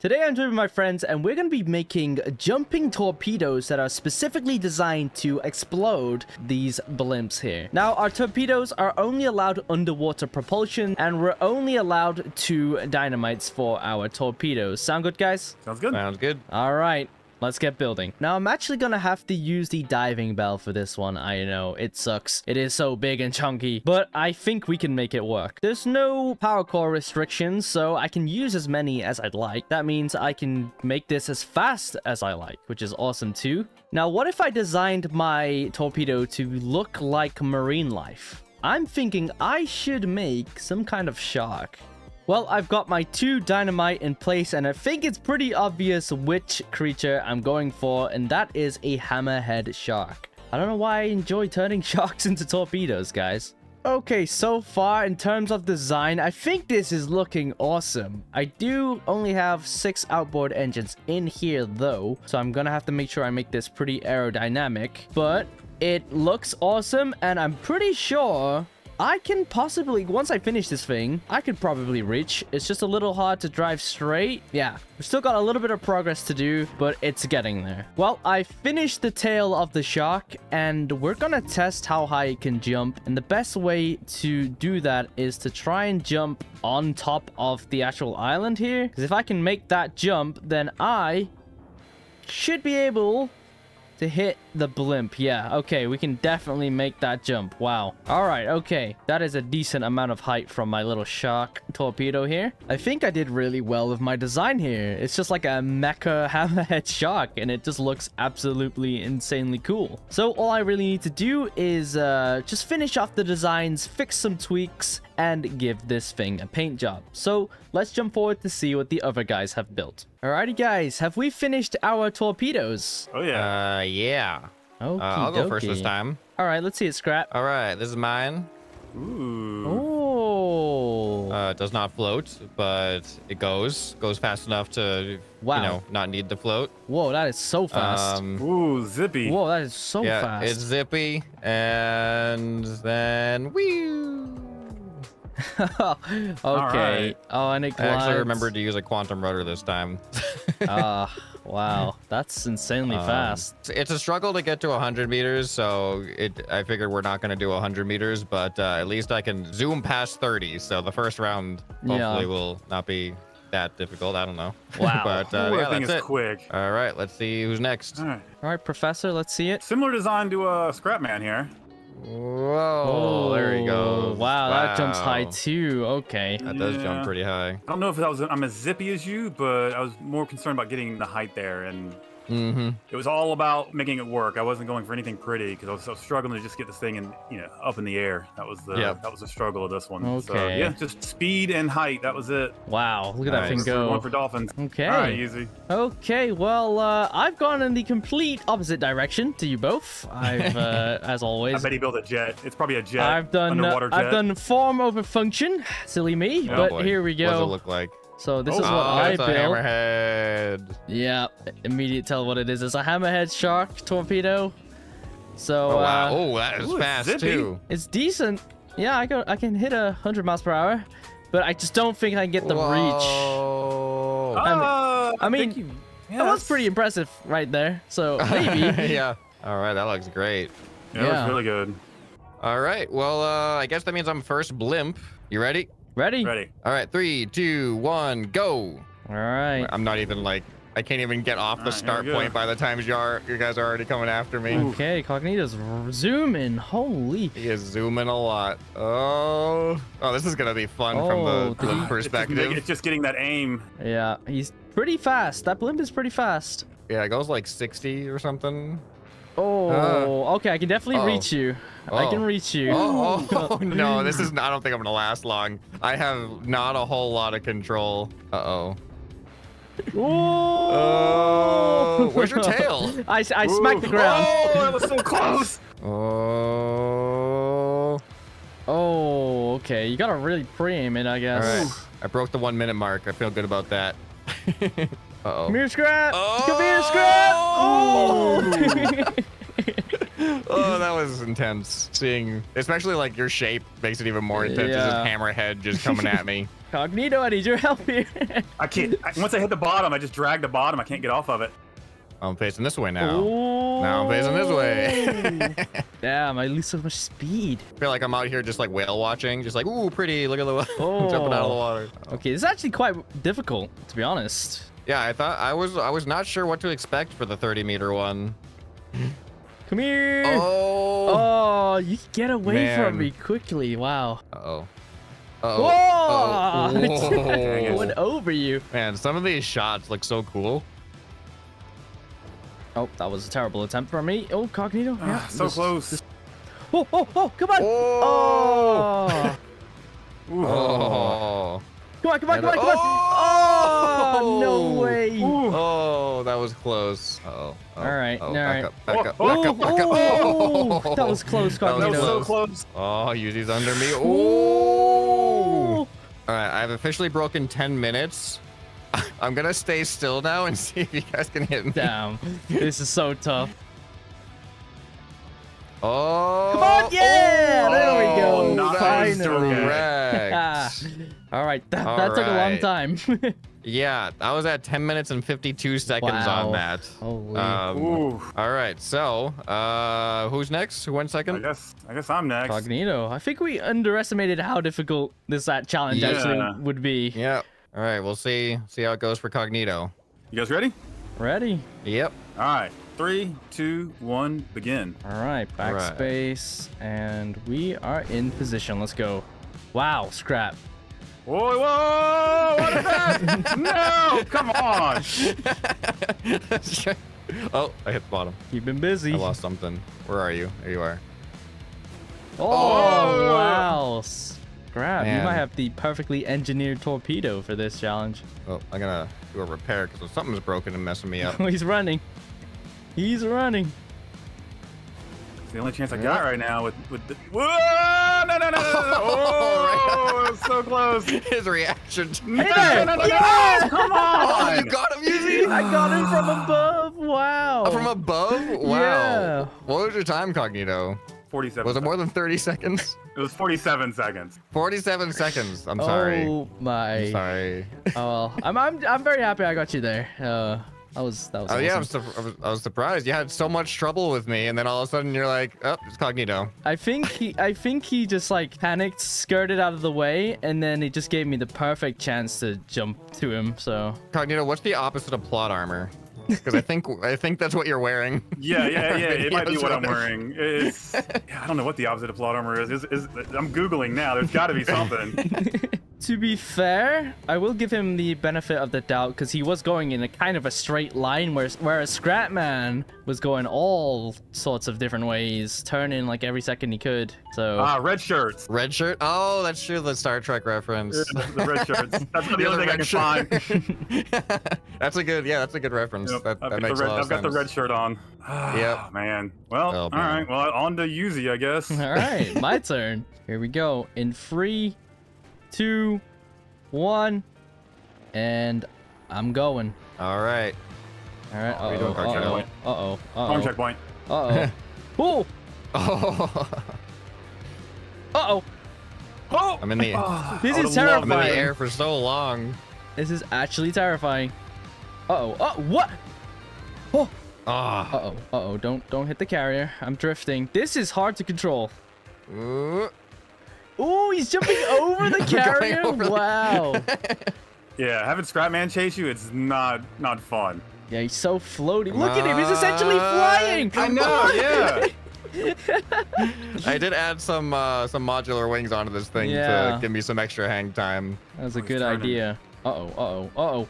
Today I'm joined with my friends and we're going to be making jumping torpedoes that are specifically designed to explode these blimps here. Now our torpedoes are only allowed underwater propulsion and we're only allowed two dynamites for our torpedoes. Sound good guys? Sounds good. Sounds good. All right. Let's get building. Now, I'm actually gonna have to use the diving bell for this one. I know, it sucks. It is so big and chunky, but I think we can make it work. There's no power core restrictions, so I can use as many as I'd like. That means I can make this as fast as I like, which is awesome too. Now, what if I designed my torpedo to look like marine life? I'm thinking I should make some kind of shark. Well, I've got my two dynamite in place, and I think it's pretty obvious which creature I'm going for, and that is a hammerhead shark. I don't know why I enjoy turning sharks into torpedoes, guys. Okay, so far in terms of design, I think this is looking awesome. I do only have six outboard engines in here though, so I'm gonna have to make sure I make this pretty aerodynamic, but it looks awesome and I'm pretty sure I can possibly, once I finish this thing, I could probably reach. It's just a little hard to drive straight. Yeah, we've still got a little bit of progress to do, but it's getting there. Well, I finished the tail of the shark, and we're gonna test how high it can jump. And the best way to do that is to try and jump on top of the actual island here. Because if I can make that jump, then I should be able to hit the blimp. Yeah, okay, we can definitely make that jump. Wow. All right, okay. That is a decent amount of height from my little shark torpedo here. I think I did really well with my design here. It's just like a mecha hammerhead shark, and it just looks absolutely insanely cool. So all I really need to do is uh, just finish off the designs, fix some tweaks, and give this thing a paint job. So let's jump forward to see what the other guys have built. Alrighty guys, have we finished our torpedoes? Oh yeah. Uh, yeah. Uh, I'll go first this time. Alright, let's see it, Scrap. All right, this is mine. Ooh. Oh. Uh, it does not float, but it goes. Goes fast enough to, Wow. you know, not need to float. Whoa, that is so fast. Um, Ooh, zippy. Whoa, that is so yeah, fast. it's zippy, and then whee. okay. right. Oh, and it I actually remembered to use a quantum rudder this time. Ah, wow. That's insanely Um, fast. It's a struggle to get to 100 meters, so it. I figured we're not going to do 100 meters, but uh, at least I can zoom past 30. So the first round hopefully Yeah. will not be that difficult. I don't know. Wow. but uh, that yeah, that's is it. quick. All right, let's see who's next. All right. All right, Professor, let's see it. Similar design to a uh, Scrapman here. Whoa! That jumps high too. Okay. That does Yeah. jump pretty high. I don't know if that was I'm as zippy as you, but I was more concerned about getting the height there, and Mm-hmm. it was all about making it work. I wasn't going for anything pretty because I was, I was struggling to just get this thing in, you know, up in the air. That was the Yep. that was the struggle of this one. So, Okay. yeah, just speed and height. That was it. Wow, look at that Nice. thing go. Going for dolphins. Okay. All right, easy. Okay, well, uh, I've gone in the complete opposite direction to you both. I've, uh, as always. I always, bet he built a jet. It's probably a jet. I've done, uh, jet. I've done form over function. Silly me, Oh, but boy. here we go. What does it look like? So this Oh, is what oh, I it's a built. hammerhead. Yeah, immediate tell what it is. It's a hammerhead shark torpedo. So Oh wow! uh, Oh, that is Ooh, fast zippy. too. it's decent. Yeah, I go. I can hit a hundred miles per hour, but I just don't think I can get the reach. Whoa. Uh, I mean, think you- yeah, That was pretty impressive right there. So maybe. yeah. All right, that looks great. Yeah, that Yeah. was really good. All right. Well, uh, I guess that means I'm first blimp. You ready? Ready? Ready. All right. Three, two, one, go. All right. I'm not even like I can't even get off the Alright, here start point by the time you are you guys are already coming after me. Okay, Cognito's r- zooming. Holy. He is zooming a lot. Oh, oh, this is gonna be fun Oh, from the, oh, dude. the It's just, perspective. it's just getting that aim. Yeah, he's pretty fast. That blimp is pretty fast. Yeah, it goes like 60 or something. Oh, ah. okay. I can definitely oh. reach you. I can Oh. reach you. Oh, oh, no, this is. Not, I don't think I'm gonna last long. I have not a whole lot of control. Uh oh. Oh, where's your tail? I, I smacked the ground. Oh, that was so close. Oh. Oh, okay. You gotta really pre-aim it, I guess. right. I broke the one minute mark. I feel good about that. uh oh. Come here, Scrap! Oh! Come here, Scrap! Oh! Oh, that was intense. Seeing, especially like your shape makes it even more intense. It's Yeah. Just hammerhead just coming at me. Cognito, I need your help here. I can't. I, once I hit the bottom, I just drag the bottom. I can't get off of it. I'm facing this way now. Ooh. Now I'm facing this way. Damn, I lose so much speed. I feel like I'm out here just like whale watching, just like ooh, pretty. Look at the jumping out of the Oh. water. Okay, this is actually quite difficult, to be honest. Yeah, I thought I was I was not sure what to expect for the 30 meter one. Come here. Oh. Oh, you get away Man. from me quickly. Wow. Uh oh. Whoa! Uh-oh. It's Whoa. going over you. Man, some of these shots look so cool. Oh, that was a terrible attempt from me. Oh, Cognito. Yeah, Ah, so this- close. this- Oh, oh, oh, come on. Oh. Oh. Oh. Come on, come on, come on, come on. Oh, no Oh. way. Ooh. Oh, that was close. Uh-oh. Oh, All right, oh, all back right. up, back up, Oh, back oh, up, back up. oh, that was close, That That was so close. Oh, Yzuei's under me. Ooh. Oh. All right, I've officially broken 10 minutes. I'm gonna stay still now and see if you guys can hit me. Damn, this is so tough. Oh. Come on, yeah, oh, there we go. Oh, nice. Finally. Correct. All right, that, All that took a long time. yeah, I was at 10 minutes and 52 seconds Wow. on that. Holy. Um, all right, so uh, who's next? Who went I second? guess. I guess I'm next. Cognito. I think we underestimated how difficult this that challenge Yeah. actually would be. Yeah. All right, we'll see see how it goes for Cognito. You guys ready? Ready? Yep. All right. Three, two, one, begin. All right, All right. backspace, and we are in position. Let's go. Wow, scrap. Whoa, whoa! What is that? no! Come on! oh, I hit the bottom. You've been busy. I lost something. Where are you? There you are. Oh, Oh. wow. Scrap. You might have the perfectly engineered torpedo for this challenge. Oh, I'm gonna do a repair because something's broken and messing me up. He's running. He's running. It's the only chance I got right now with with the. Whoa! No, no, no, no, no! no. Oh, it was so close. His reaction. To... No, there! no, no, no, Yes! no! Come Oh, on! you got him, Yzuei? I got him from above. Wow. Oh, from above? Wow. Yeah. What was your time, Cognito? 47. Was it more than 30 seconds? It was 47 seconds. 47 seconds. I'm sorry. Oh my. I'm sorry. Oh well. I'm I'm I'm very happy I got you there. Uh, that was that was. Oh yeah, I'm awesome. sur- I was, I was surprised. You had so much trouble with me, and then all of a sudden you're like, "Oh, it's Cognito." I think he I think he just like panicked, skirted out of the way, and then it just gave me the perfect chance to jump to him. So Cognito, what's the opposite of plot armor? Because I think I think that's what you're wearing. Yeah, yeah, yeah. It might be what I'm wearing. It's. Yeah, I don't know what the opposite of plot armor is. Is, is I'm googling now. There's got to be something. to be fair, I will give him the benefit of the doubt because he was going in a kind of a straight line, whereas whereas Scrapman was going all sorts of different ways, turning like every second he could. So Ah, red shirts. Red shirt. Oh, that's true. The Star Trek reference. The, the red shirts. That's the, The only other thing I can shirt. find. that's a good. Yeah, that's a good reference. Yep, That, I've, that got makes the red, a lot I've of got the red shirt on. Yep. man. Well, Oh, all man. right. Well, on to Yzuei, I guess. all right, my turn. Here we go. In three, two, one, and I'm going. All right. All right. Oh, Uh oh. Uh oh. checkpoint? Uh oh. Uh oh. checkpoint. Uh oh. Oh. Oh, Uh oh. Oh! I'm in the Ah, This I is would've loved I'm in the air for so long. This is actually terrifying. Uh oh. Uh what? Oh. Ah. Uh oh. Uh oh. Don't don't hit the carrier. I'm drifting. This is hard to control. Ooh. Ooh, he's jumping over the carrier. over the- wow. Yeah, having Scrapman chase you, it's not not fun. Yeah, he's so floaty. Look at him. He's essentially Come flying. I know, on. yeah. I did add some uh, some modular wings onto this thing Yeah. to give me some extra hang time. That was a Oh, good turning. idea. Uh oh. Uh oh. Uh oh.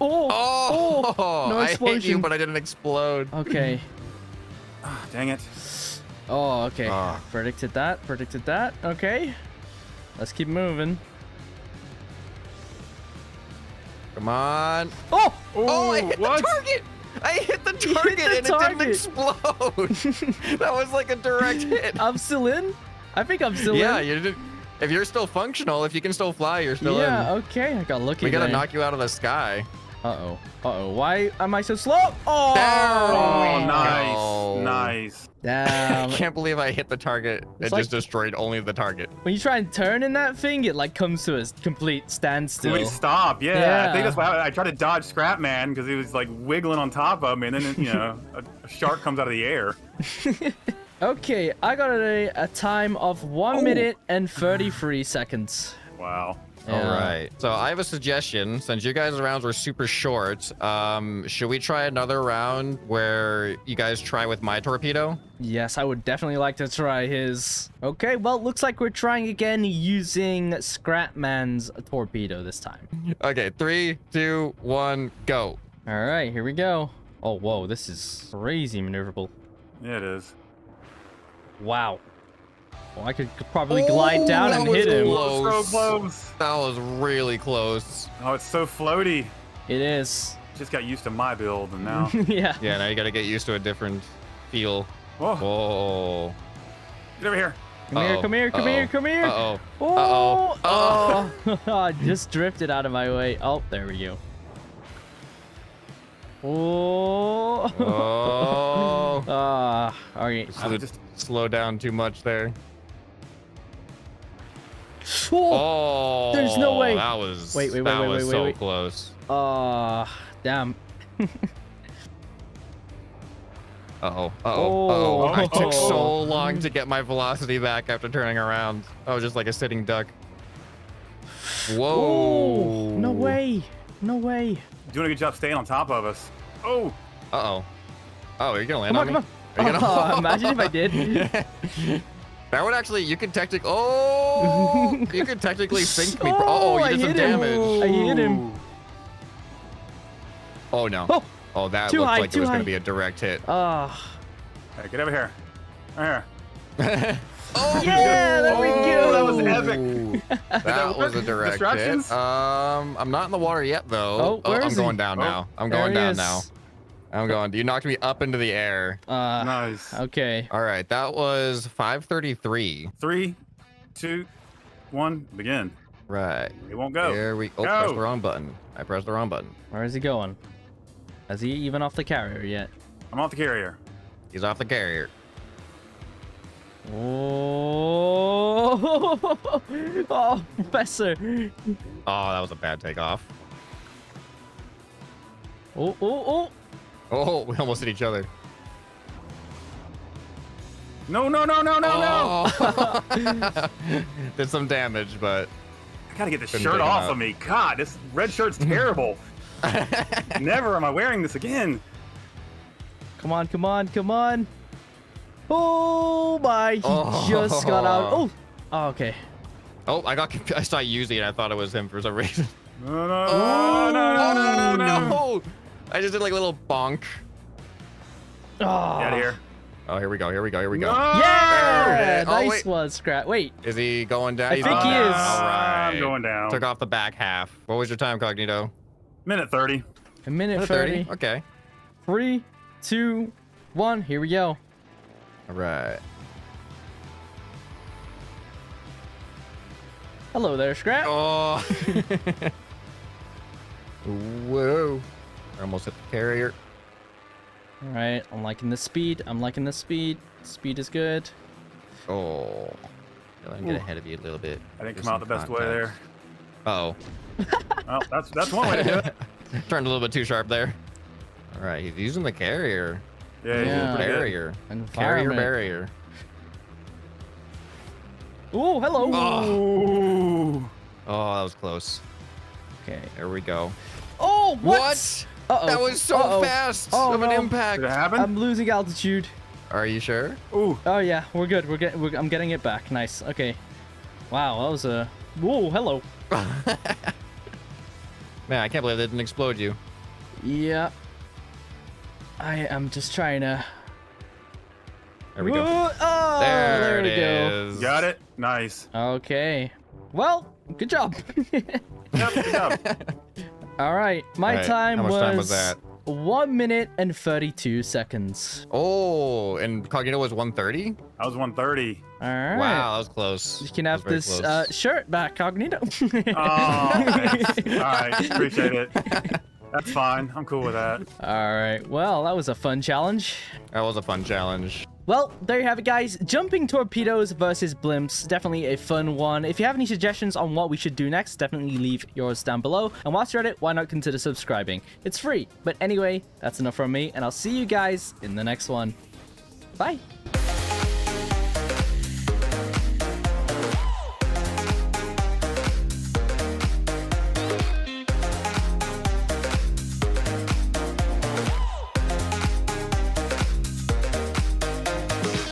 Oh. Oh, no I hit you, but I didn't explode. Okay. Dang it. Oh, okay. Ah. Predicted that. Predicted that. Okay. Let's keep moving. Come on. Oh! oh, I hit what? the target. I hit the You hit target the and it didn't explode. that was like a direct hit. I'm still in? I think I'm still yeah, in. you did. If you're still functional, if you can still fly, you're still yeah, in. okay. I got lucky. We gotta there. knock you out of the sky. Uh-oh. Uh-oh. Why am I so slow? Oh! Oh, we nice, go. nice. I can't believe I hit the target. It like- just destroyed only the target. when you try and turn in that thing, it like comes to a complete standstill. We stop. Yeah, I Yeah. think that's why I, I tried to dodge Scrapman because he was like wiggling on top of me, and then you know a, a shark comes out of the air. Okay, I got a, a time of one Oh. minute and 33 seconds. Wow. Yeah. All right. So I have a suggestion. Since you guys' rounds were super short, um, should we try another round where you guys try with my torpedo? Yes, I would definitely like to try his. Okay, well, looks like we're trying again using Scrapman's torpedo this time. Okay, three, two, one, go. All right, here we go. Oh, whoa, this is crazy maneuverable. Yeah, it is. Wow. Well, I could probably glide down and hit him. close. So close. That was really close. Oh, it's so floaty. It is. Just got used to my build, and now. yeah. Yeah, now you gotta get used to a different feel. Whoa! Whoa. Get over here. Come here, Uh-oh, come here, come here, uh-oh, come here. Uh-oh. Oh, Uh-oh. oh. I just drifted out of my way. Oh, there we go. Oh. Oh. Ah, all right. Slow, just- slow down too much there. Oh. Oh. there's no way. That was. Wait, wait, wait, that wait, was wait, so wait. close. Ah, damn. Uh-oh. Uh-oh. Uh-oh. I took Oh. so long to get my velocity back after turning around. I was just like a sitting duck. Whoa. Oh, no way. No way. Doing a good job staying on top of us. Oh! Uh-oh. Oh, you're gonna land Come on, on, come me? on. Are you gonna... Oh, imagine if I did. that would actually, you could technically, oh, you could technically sink me. Oh, Oh, you did some hit him. damage. I hit him. Oh, no. Oh. Oh, that Too looked high, like it was going to be a direct hit. Ah. Hey, get over here. Right here. oh, Yeah, there we Oh, that was epic. That that was a direct hit. Um, I'm not in the water yet, though. Oh, where I'm is he? going down Oh, now. I'm There going down is. now. I'm going. You knocked me up into the air. Uh, Nice. okay. All right, that was 533. Three, two, one, begin. Right. It won't go. There we. Oh, Go. pressed the wrong button. I pressed the wrong button. Where is he going? Is he even off the carrier yet? I'm off the carrier. He's off the carrier. Oh, oh, Professor. Oh, that was a bad takeoff. Oh, oh, oh. Oh, we almost hit each other. No, no, no, no, no, no! Oh. Did some damage, but I gotta get this shirt off of me. God, this red shirt's terrible. Never am I wearing this again. Come on, come on, come on. Oh my, he Oh. just got out. Oh, oh okay. oh, I got. conf- I saw using it. I thought it was him for some reason. No, oh, no, no, no, no, no, no, no. I just did like a little bonk. Oh. Get out of here. Oh, here we go. Here we go. Here we go. No! Yeah, There it is. Oh, nice wait. one, Scrap. Wait, Is he going down? I He's think he down. is. All right. I'm going down. Took off the back half. What was your time, Cognito? Minute 30. a minute 30. 30. Okay. Three, two, one. Here we go. All right. Hello there, Scrap. Oh. Whoa. I almost hit the carrier. All right, I'm liking the speed. I'm liking the speed. Speed is good. Oh. Let me get ahead of you a little bit. I didn't Do come out the best way there. Uh oh. Well, that's that's one way to do it. oh. Turned a little bit too sharp there. All right. He's using the carrier. Yeah, he's Yeah. pretty good. Barrier. Carrier Environment. barrier. Oh, hello. Ooh. Oh, that was close. Okay. There we go. Oh, what? What? Uh-oh. That was so Uh-oh. fast Oh, of an no. impact. Did it happen? I'm losing altitude. Are you sure? Ooh. Oh yeah, we're good. We're getting. We're, I'm getting it back. Nice. Okay. Wow, that was a. Whoa, hello. Man, I can't believe they didn't explode you. Yeah. I am just trying to. There we go. Whoa, Oh, There, there, it we go. Got it? Nice. Okay. Well, good job. Yep, good job. All right, my Right, time, how much was time was that? one minute and thirty-two seconds. Oh, and Cognito was 130? I was 130. All right. Wow, that was close. You can have this uh, shirt back, Cognito. Oh, thanks. All right, appreciate it. That's fine. I'm cool with that. All right. Well, that was a fun challenge. That was a fun challenge. Well, there you have it, guys. Jumping torpedoes versus blimps. Definitely a fun one. If you have any suggestions on what we should do next, definitely leave yours down below. And whilst you're at it, why not consider subscribing? It's free. But anyway, that's enough from me, and I'll see you guys in the next one. Bye.